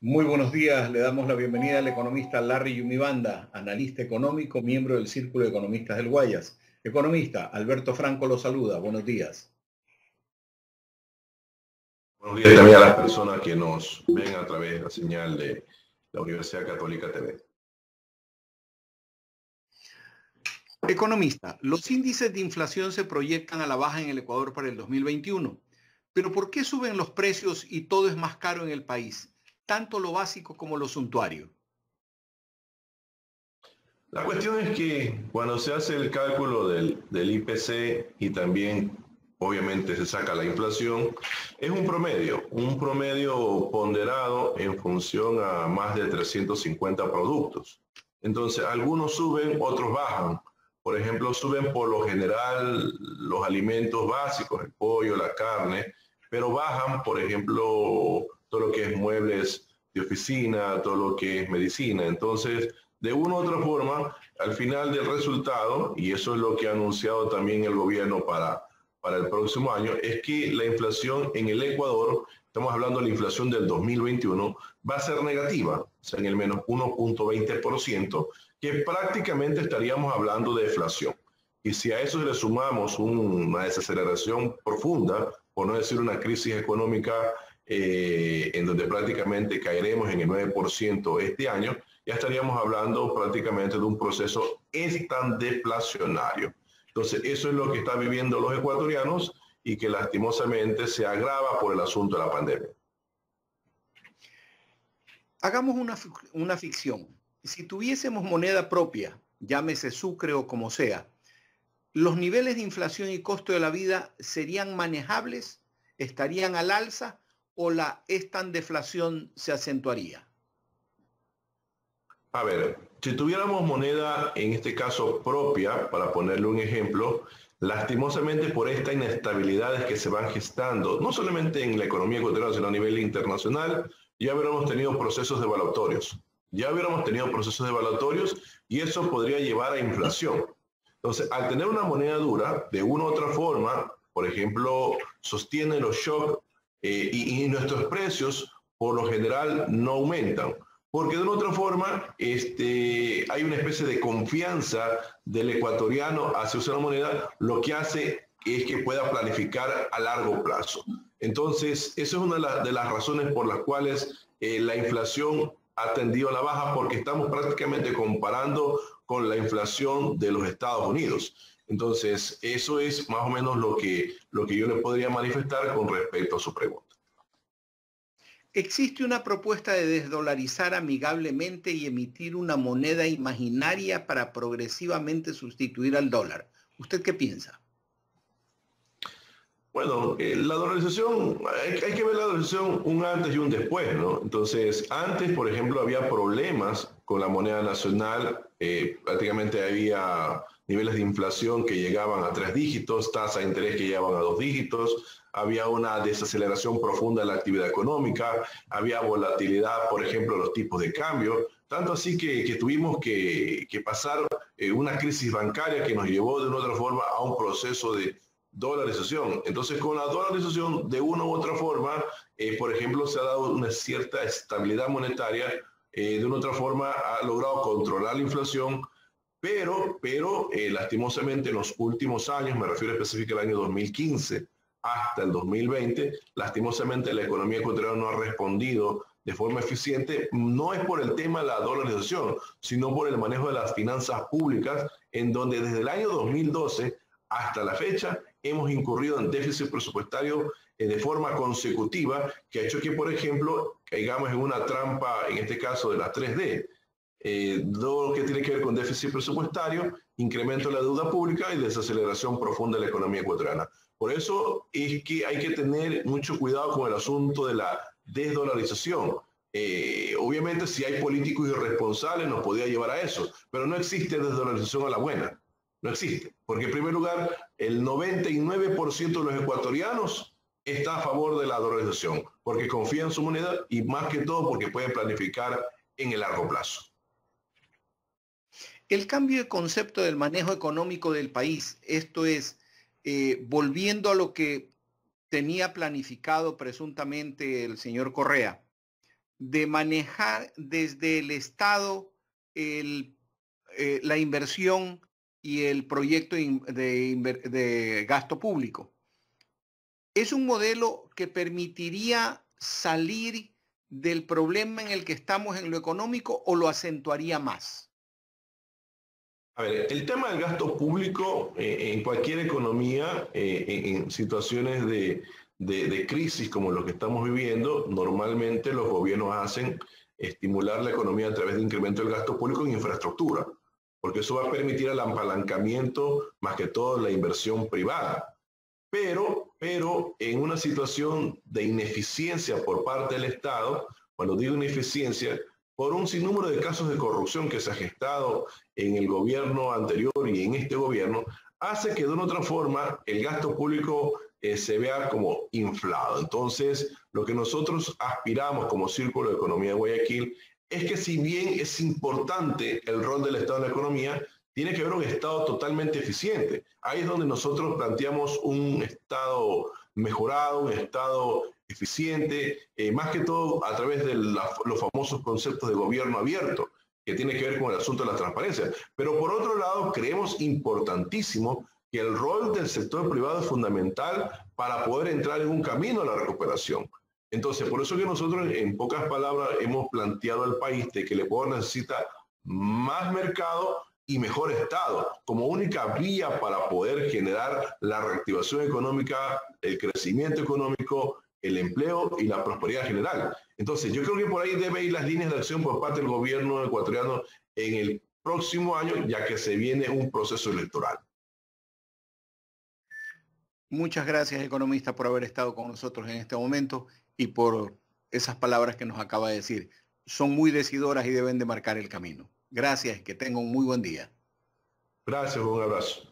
Muy buenos días, le damos la bienvenida al economista Larry Yumibanda, analista económico, miembro del Círculo de Economistas del Guayas. Economista, Alberto Franco lo saluda, buenos días. Buenos días también a las personas que nos ven a través de la señal de la Universidad Católica TV. Economista, los índices de inflación se proyectan a la baja en el Ecuador para el 2021, pero ¿por qué suben los precios y todo es más caro en el país? Tanto lo básico como lo suntuario? La cuestión es que cuando se hace el cálculo del, del, IPC y también obviamente se saca la inflación, es un promedio, un promedio ponderado en función a más de 350 productos. Entonces, algunos suben, otros bajan. Por ejemplo, suben por lo general los alimentos básicos, el pollo, la carne, pero bajan, por ejemplo, todo lo que es muebles oficina, todo lo que es medicina. Entonces, de una u otra forma, al final del resultado, y eso es lo que ha anunciado también el gobierno para, para el próximo año, es que la inflación en el Ecuador, estamos hablando de la inflación del 2021, va a ser negativa, o sea, en el menos 1.20%, que prácticamente estaríamos hablando de deflación. Y si a eso le sumamos una desaceleración profunda, por no decir una crisis económica eh, en donde prácticamente caeremos en el 9% este año, ya estaríamos hablando prácticamente de un proceso deflacionario. Entonces, eso es lo que están viviendo los ecuatorianos y que lastimosamente se agrava por el asunto de la pandemia. Hagamos una, una ficción. Si tuviésemos moneda propia, llámese sucre o como sea, ¿los niveles de inflación y costo de la vida serían manejables? ¿Estarían al alza? O la esta deflación se acentuaría? A ver, si tuviéramos moneda, en este caso propia, para ponerle un ejemplo, lastimosamente por estas inestabilidades que se van gestando, no solamente en la economía ecuatoriana, sino a nivel internacional, ya hubiéramos tenido procesos devaluatorios. Ya hubiéramos tenido procesos devaluatorios y eso podría llevar a inflación. Entonces, al tener una moneda dura, de una u otra forma, por ejemplo, sostiene los shocks eh, y, nuestros precios por lo general no aumentan. Porque de otra forma este, hay una especie de confianza del ecuatoriano hacia la moneda, lo que hace es que pueda planificar a largo plazo. Entonces, esa es una de, las razones por las cuales eh, la inflación ha tendido a la baja, porque estamos prácticamente comparando con la inflación de los Estados Unidos. Entonces, eso es más o menos lo que, lo que yo le podría manifestar con respecto a su pregunta. ¿Existe una propuesta de desdolarizar amigablemente y emitir una moneda imaginaria para progresivamente sustituir al dólar? ¿Usted qué piensa? Bueno, eh, la dolarización, hay, hay, que ver la dolarización un antes y un después, ¿no? Entonces, antes, por ejemplo, había problemas con la moneda nacional, eh, prácticamente había niveles de inflación que llegaban a tres dígitos, tasa de interés que llegaban a dos dígitos, había una desaceleración profunda en la actividad económica, había volatilidad, por ejemplo, los tipos de cambio, tanto así que, tuvimos que, pasar eh, una crisis bancaria que nos llevó de una u otra forma a un proceso de dolarización. Entonces, con la dolarización, de una u otra forma, eh, por ejemplo, se ha dado una cierta estabilidad monetaria, eh, de una u otra forma ha logrado controlar la inflación, pero, pero eh, lastimosamente en los últimos años, me refiero específicamente al año 2015 hasta el 2020, lastimosamente la economía ecuatoriana no ha respondido de forma eficiente, no es por el tema de la dolarización, sino por el manejo de las finanzas públicas, en donde desde el año 2012 hasta la fecha hemos incurrido en déficit presupuestario eh, de forma consecutiva, que ha hecho que, por ejemplo, caigamos en una trampa, en este caso de la 3D, eh, todo lo que tiene que ver con déficit presupuestario, incremento de la deuda pública y desaceleración profunda de la economía ecuatoriana. Por eso es que hay que tener mucho cuidado con el asunto de la desdolarización. Eh, obviamente si hay políticos irresponsables nos podría llevar a eso, pero no existe desdolarización a la buena. No existe. Porque en primer lugar, el 99% de los ecuatorianos está a favor de la dolarización, porque confía en su moneda y más que todo porque pueden planificar en el largo plazo. El cambio de concepto del manejo económico del país, esto es, eh, volviendo a lo que tenía planificado presuntamente el señor Correa, de manejar desde el Estado eh, la inversión y el proyecto de gasto público. Es un modelo que permitiría salir del problema en el que estamos en lo económico o lo acentuaría más? A ver, el tema del gasto público eh, en cualquier economía, eh, en, situaciones de, crisis como lo que estamos viviendo, normalmente los gobiernos hacen estimular la economía a través de incremento del gasto público en infraestructura, porque eso va a permitir el apalancamiento, más que todo la inversión privada. Pero, pero en una situación de ineficiencia por parte del Estado, cuando digo ineficiencia, por un sinnúmero de casos de corrupción que se ha gestado en el gobierno anterior y en este gobierno, hace que de una otra forma el gasto público eh, se vea como inflado. Entonces, lo que nosotros aspiramos como Círculo de Economía de Guayaquil es que si bien es importante el rol del Estado en la economía, tiene que haber un Estado totalmente eficiente. Ahí es donde nosotros planteamos un Estado mejorado, un Estado eficiente, eh, más que todo a través de los famosos conceptos de gobierno abierto, que tiene que ver con el asunto de la transparencia. Pero por otro lado, creemos importantísimo que el rol del sector privado es fundamental para poder entrar en un camino a la recuperación. Entonces, por eso que nosotros, en pocas palabras, hemos planteado al país de que el Ecuador necesita más mercado y mejor Estado como única vía para poder generar la reactivación económica, el crecimiento económico, el empleo y la prosperidad general. Entonces, yo creo que por ahí debe ir las líneas de acción por parte del gobierno ecuatoriano en el próximo año, ya que se viene un proceso electoral. Muchas gracias, economista, por haber estado con nosotros en este momento y por esas palabras que nos acaba de decir. Son muy decidoras y deben de marcar el camino. Gracias que tenga un muy buen día. Gracias, un abrazo.